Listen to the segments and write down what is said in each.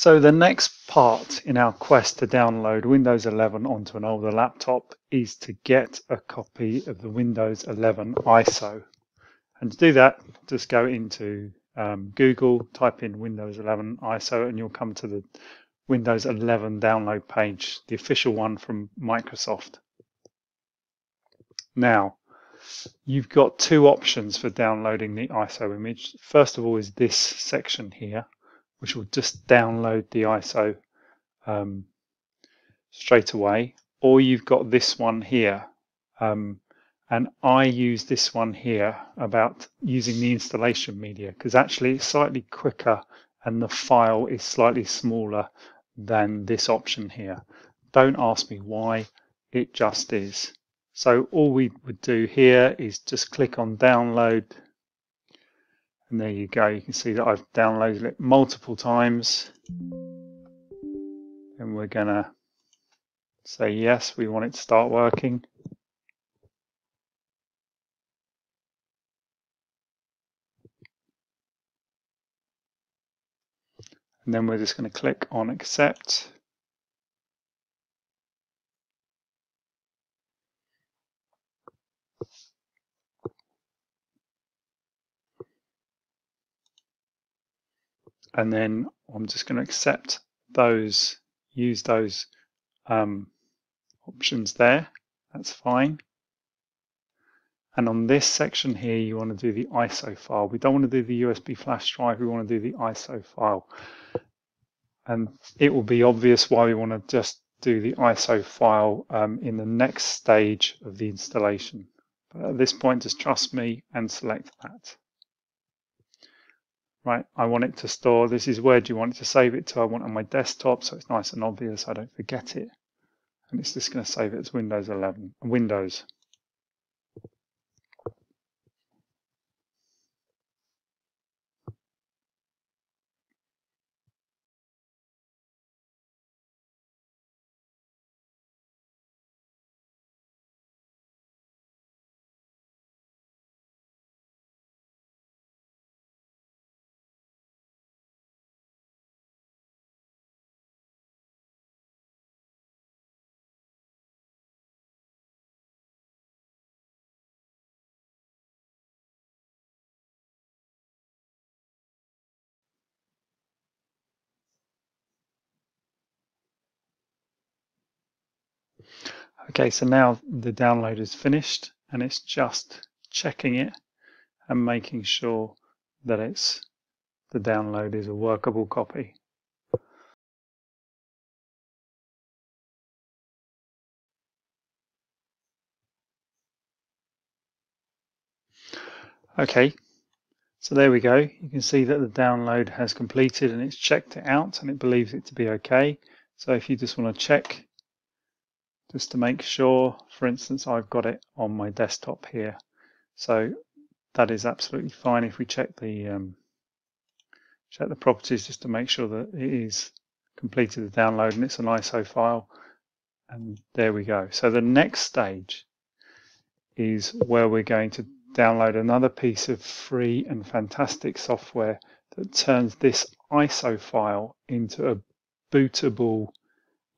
So the next part in our quest to download Windows 11 onto an older laptop is to get a copy of the Windows 11 ISO. And to do that, just go into um, Google, type in Windows 11 ISO, and you'll come to the Windows 11 download page, the official one from Microsoft. Now, you've got two options for downloading the ISO image. First of all is this section here, which will just download the ISO um, straight away. Or you've got this one here. Um, and I use this one here about using the installation media because actually it's slightly quicker and the file is slightly smaller than this option here. Don't ask me why, it just is. So all we would do here is just click on download and there you go. You can see that I've downloaded it multiple times. And we're gonna say yes, we want it to start working. And then we're just going to click on accept. And then I'm just going to accept those, use those um, options there. That's fine. And on this section here, you want to do the ISO file. We don't want to do the USB flash drive. We want to do the ISO file. And it will be obvious why we want to just do the ISO file um, in the next stage of the installation. But at this point, just trust me and select that. Right, I want it to store, this is where do you want it to save it to? I want it on my desktop so it's nice and obvious, I don't forget it. And it's just going to save it as Windows 11, Windows. Okay, so now the download is finished and it's just checking it and making sure that it's the download is a workable copy. Okay, so there we go. You can see that the download has completed and it's checked it out and it believes it to be okay. So if you just want to check just to make sure, for instance, I've got it on my desktop here. So that is absolutely fine if we check the um, check the properties just to make sure that it is completed the download and it's an ISO file. And there we go. So the next stage is where we're going to download another piece of free and fantastic software that turns this ISO file into a bootable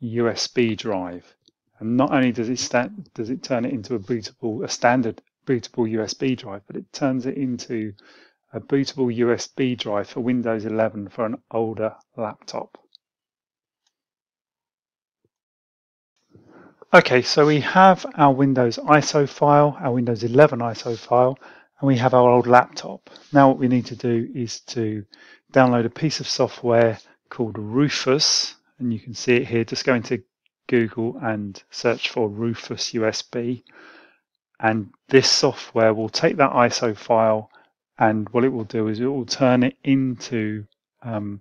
USB drive. And not only does it does it turn it into a bootable, a standard bootable USB drive, but it turns it into a bootable USB drive for Windows 11 for an older laptop. Okay, so we have our Windows ISO file, our Windows 11 ISO file, and we have our old laptop. Now what we need to do is to download a piece of software called Rufus, and you can see it here. Just go into Google and search for Rufus USB. And this software will take that ISO file and what it will do is it will turn it into um,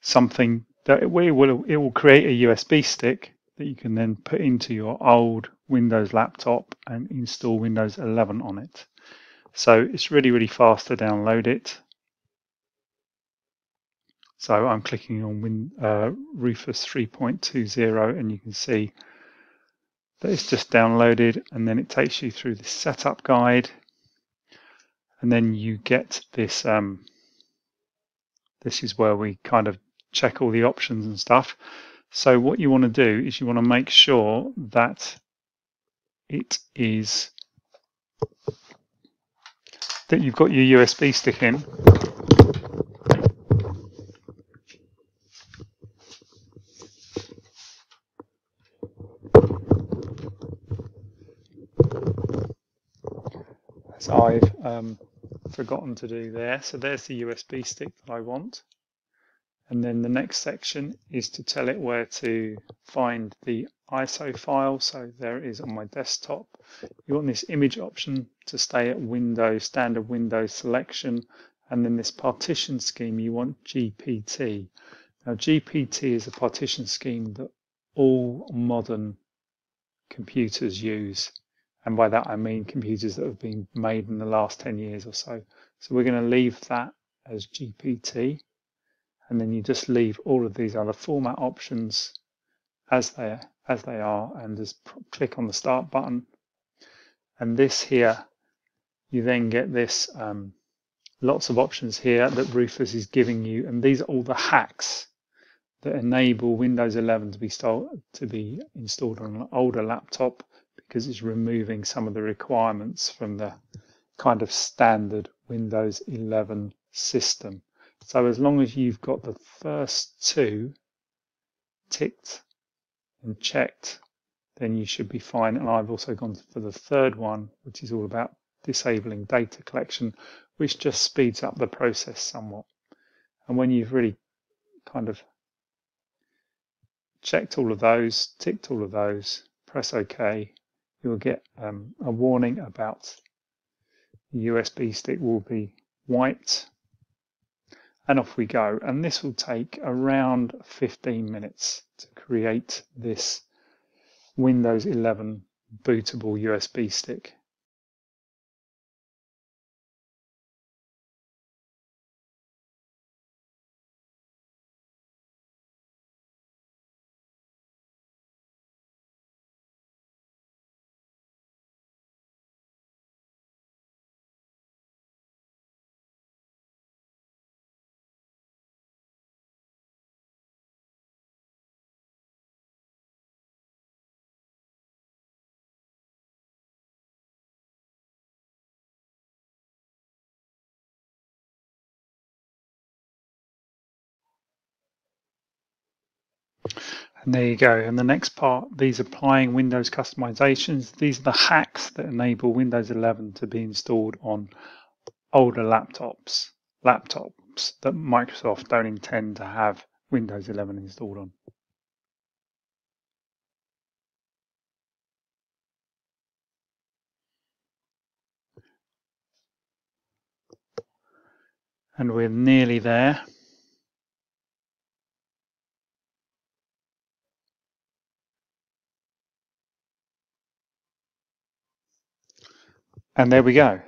something that it will, it will create a USB stick that you can then put into your old Windows laptop and install Windows 11 on it. So it's really, really fast to download it. So I'm clicking on Win, uh, Rufus 3.20 and you can see that it's just downloaded and then it takes you through the setup guide and then you get this um, this is where we kind of check all the options and stuff. So what you want to do is you want to make sure that it is that you've got your USB stick in I've um, forgotten to do there. So there's the USB stick that I want. And then the next section is to tell it where to find the ISO file. So there it is on my desktop. You want this image option to stay at Windows, standard Windows selection. And then this partition scheme, you want GPT. Now GPT is a partition scheme that all modern computers use. And by that I mean computers that have been made in the last 10 years or so. So we're going to leave that as GPT and then you just leave all of these other format options as they as they are and just click on the start button. And this here you then get this um, lots of options here that Rufus is giving you. And these are all the hacks that enable Windows 11 to be, to be installed on an older laptop because it's removing some of the requirements from the kind of standard Windows 11 system. So as long as you've got the first two ticked and checked, then you should be fine. And I've also gone for the third one, which is all about disabling data collection, which just speeds up the process somewhat. And when you've really kind of checked all of those, ticked all of those, press OK, you'll get um, a warning about the USB stick will be wiped and off we go. And this will take around 15 minutes to create this Windows 11 bootable USB stick. And there you go. And the next part, these applying Windows customizations. These are the hacks that enable Windows 11 to be installed on older laptops, laptops that Microsoft don't intend to have Windows 11 installed on. And we're nearly there. And there we go.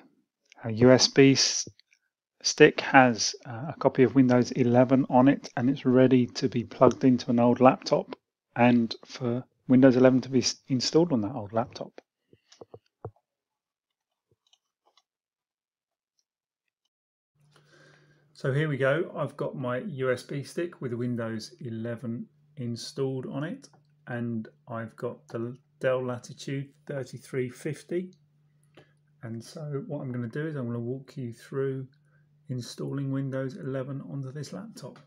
A USB stick has uh, a copy of Windows 11 on it and it's ready to be plugged into an old laptop and for Windows 11 to be installed on that old laptop. So here we go. I've got my USB stick with Windows 11 installed on it and I've got the Dell Latitude 3350 and so what I'm going to do is I'm going to walk you through installing Windows 11 onto this laptop.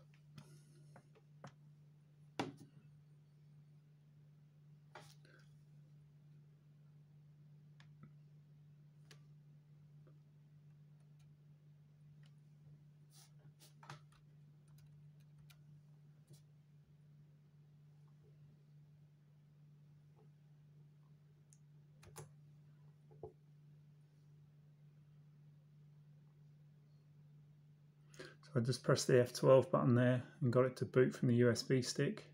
I just pressed the F12 button there and got it to boot from the USB stick.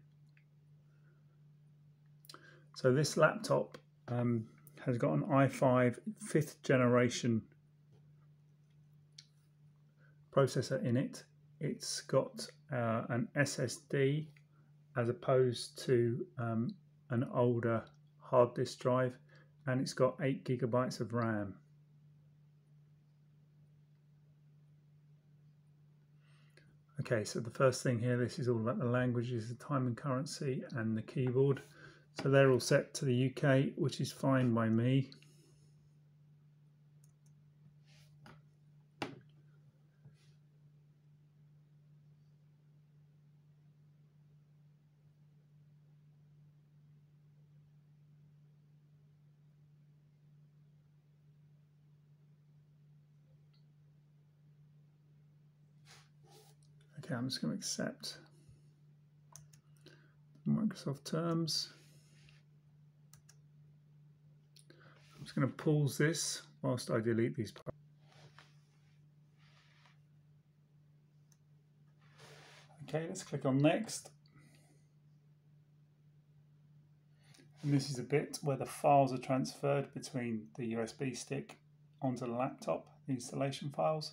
So this laptop um, has got an i5 fifth generation processor in it. It's got uh, an SSD as opposed to um, an older hard disk drive and it's got 8 gigabytes of RAM. Okay, so the first thing here, this is all about the languages, the time and currency, and the keyboard. So they're all set to the UK, which is fine by me. Okay, I'm just going to accept Microsoft terms. I'm just going to pause this whilst I delete these. Okay, let's click on next. And this is a bit where the files are transferred between the USB stick onto the laptop, the installation files.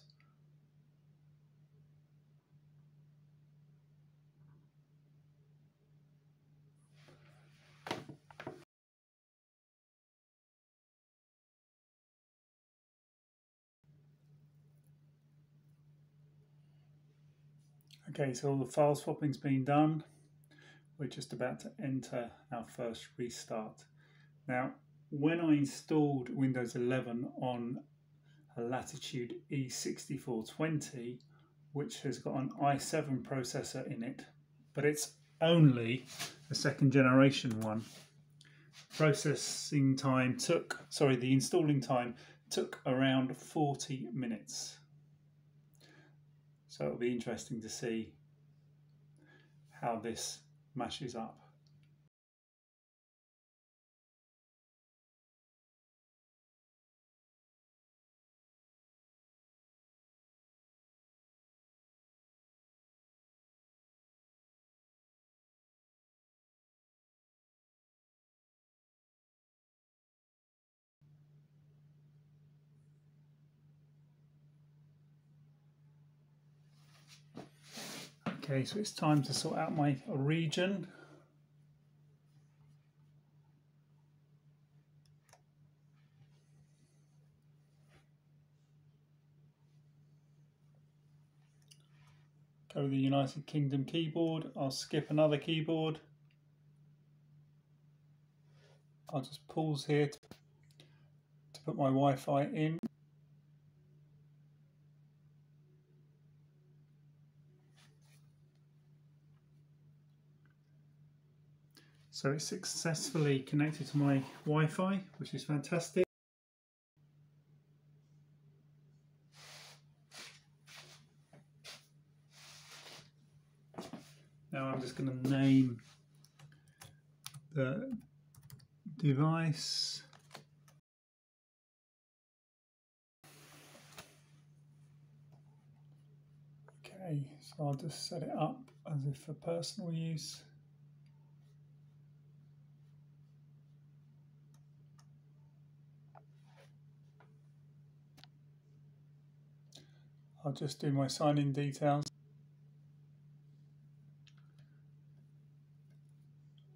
Okay, so all the file swapping's been done. We're just about to enter our first restart. Now, when I installed Windows 11 on a Latitude E6420, which has got an i7 processor in it, but it's only a second generation one. Processing time took, sorry, the installing time took around 40 minutes. So it'll be interesting to see how this mashes up. Okay, so it's time to sort out my region. Go to the United Kingdom keyboard. I'll skip another keyboard. I'll just pause here to, put my Wi-Fi in. So it's successfully connected to my Wi-Fi, which is fantastic. Now I'm just going to name the device. Okay, so I'll just set it up as if for personal use. I'll just do my sign-in details.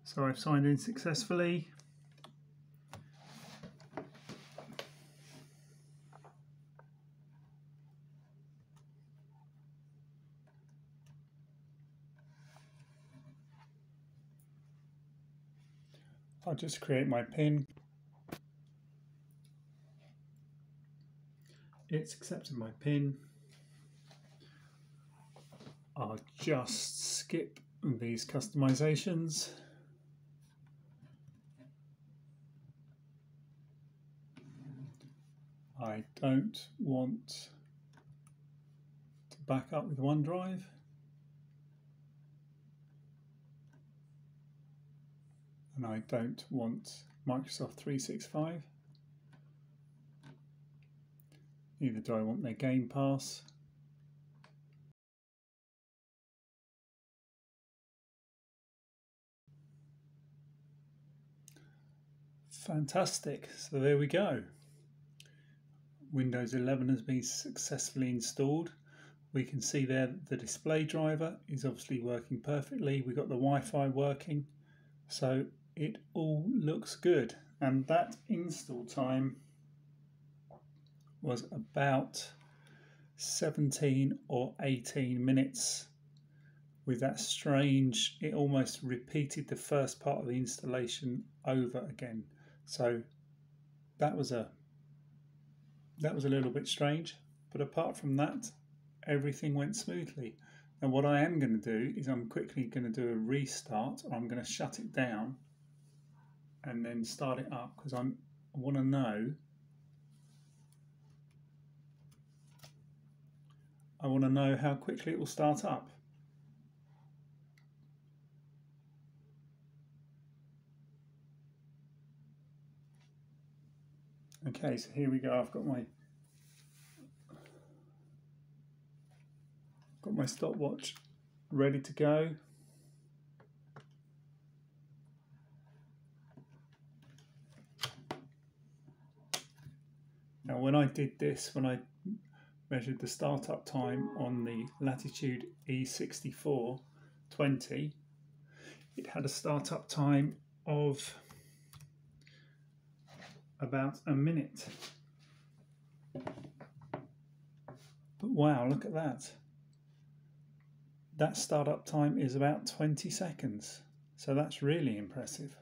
So I've signed in successfully. I'll just create my PIN. It's accepted my PIN. I'll just skip these customizations. I don't want to back up with OneDrive. And I don't want Microsoft 365. Neither do I want their Game Pass. Fantastic. So there we go. Windows 11 has been successfully installed. We can see there the display driver is obviously working perfectly. We've got the Wi-Fi working. So it all looks good. And that install time was about 17 or 18 minutes with that strange, it almost repeated the first part of the installation over again. So that was a that was a little bit strange, but apart from that, everything went smoothly. And what I am going to do is I'm quickly going to do a restart. I'm going to shut it down and then start it up because I'm I want to know I want to know how quickly it will start up. Okay, so here we go. I've got my got my stopwatch ready to go. Now when I did this, when I measured the startup time on the Latitude E64 20, it had a startup time of about a minute. But wow, look at that. That startup time is about 20 seconds. So that's really impressive.